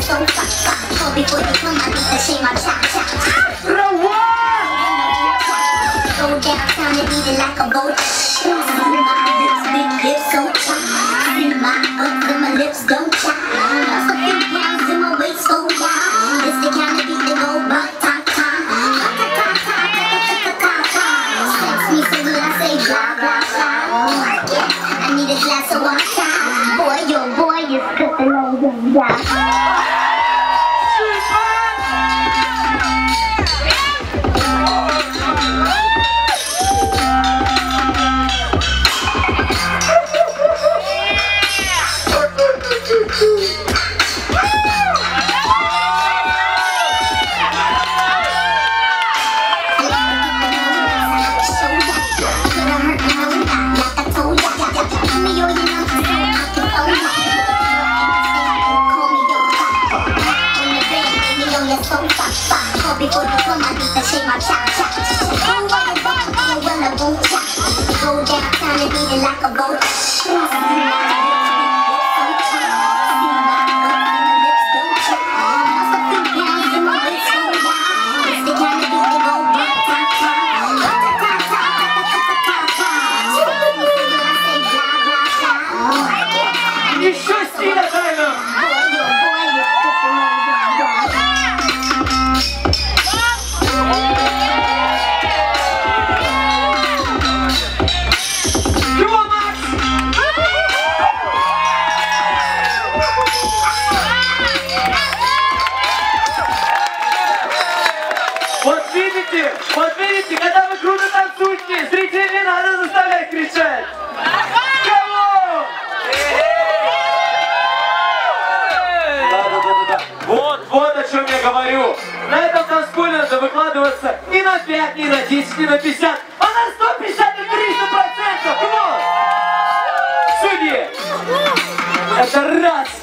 中长大，后背跪地妈妈跪在心毛恰恰。Go downtown and eat it like a boat. My big so tight. See my up and my lips don't chop. Lost a few pounds in my waist so high. It's the kind of beat that go ta ta. Ta ta ta ta ta ta Sex me so good I say blah blah blah. I need a glass of wine. Boy, yo boy. Before you come, I need to shake my chop chop. On the rock, you wanna go chop. Go downtown and beat it like a boat. Вот видите, когда вы круто танцуете, зрителей надо заставлять кричать. Кого? Да-да-да-да. Вот, вот о чем я говорю. На этом танцполе надо выкладываться не на 5, не на 10, не на 50, а на 150 и 300 процентов. Вот. Судьи. Это раз.